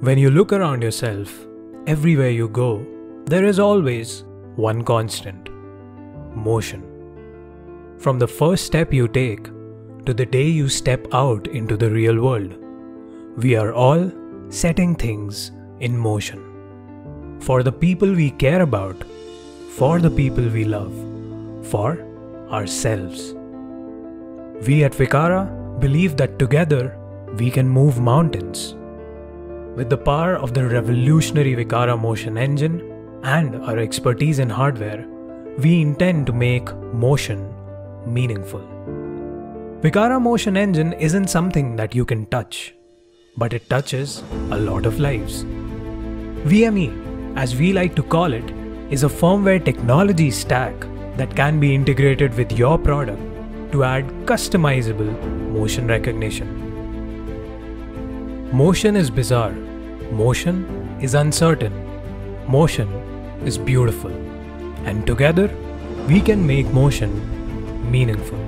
When you look around yourself, everywhere you go, there is always one constant motion. From the first step you take to the day you step out into the real world, we are all setting things in motion. For the people we care about, for the people we love, for ourselves. We at Vicara believe that together we can move mountains. With the power of the revolutionary Vicara motion engine and our expertise in hardware, we intend to make motion meaningful. Vicara motion engine isn't something that you can touch, but it touches a lot of lives. VME, as we like to call it, is a firmware technology stack that can be integrated with your product to add customizable motion recognition. Motion is bizarre. Motion is uncertain. Motion is beautiful. And together, we can make motion meaningful.